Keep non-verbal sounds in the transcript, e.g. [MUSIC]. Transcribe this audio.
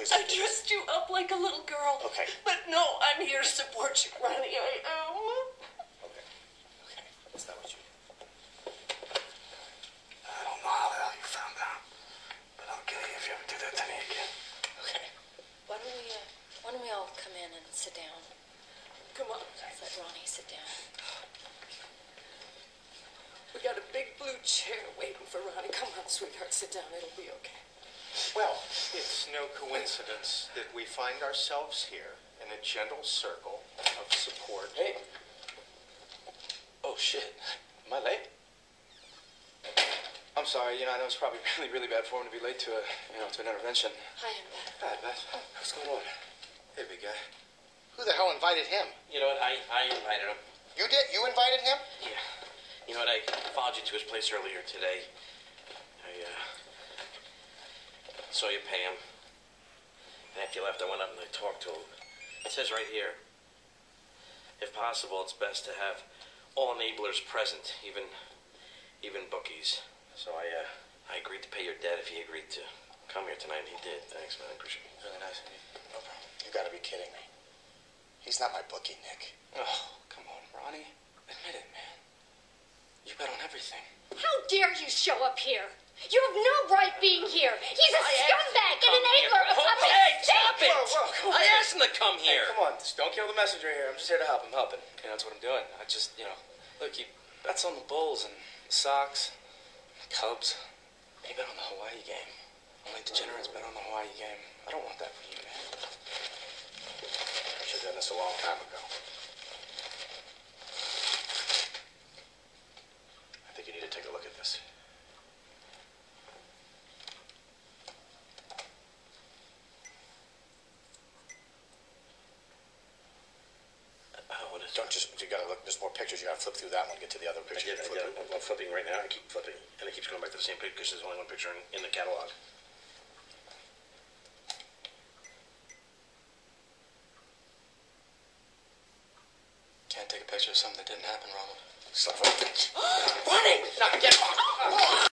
Please. I dressed you up like a little girl. Okay. But no, I'm here to support you, Ronnie. I am. Okay. Okay. That's not what you. I don't know how the hell you found out, but I'll kill you if you ever do that to me again. Okay. Why don't we, uh, why don't we all come in and sit down? Come on. Let Ronnie sit down. We got a big blue chair waiting for Ronnie. Come on, sweetheart, sit down. It'll be okay. Well, it's no coincidence that we find ourselves here in a gentle circle of support. Hey. Oh shit. Am I late? I'm sorry. You know, I know it's probably [LAUGHS] really, really bad form to be late to a, you know, to an intervention. Hi, I'm Beth. Hi, Beth. What's going on? Hey, big guy. Who the hell invited him? You know what? I, I invited him. You did? You invited him? Yeah. You know what? I followed you to his place earlier today. I uh, saw you pay him. And after you left, I went up and I talked to him. It says right here if possible, it's best to have all enablers present, even even bookies. So I uh, I agreed to pay your debt if he agreed to come here tonight, and he did. Thanks, man. I appreciate it. Really nice of you. No problem. You gotta be kidding me. He's not my bookie, Nick. Oh, come on, Ronnie. Admit it, man. You bet on everything. How dare you show up here? You have no right being here. He's a scumbag him to come Hey, here. come on. Just don't kill the messenger here. I'm just here to help. I'm helping. You know, that's what I'm doing. I just, you know, look, he bets on the Bulls and the Sox, the Cubs. He bet on the Hawaii game. Only degenerates bet on the Hawaii game. I don't want that for you, man. I should have done this a long time ago. I think you need to take a look at this. Uh, what is Don't just, you gotta look, there's more pictures. You gotta flip through that one, get to the other I picture. did, I Flip did. through- I'm, I'm flipping right now. I keep flipping, and it keeps going back to the same page because there's only one picture in, in the catalog. Can't take a picture of something that didn't happen, Ronald. Son of a bitch. Running! No, get off!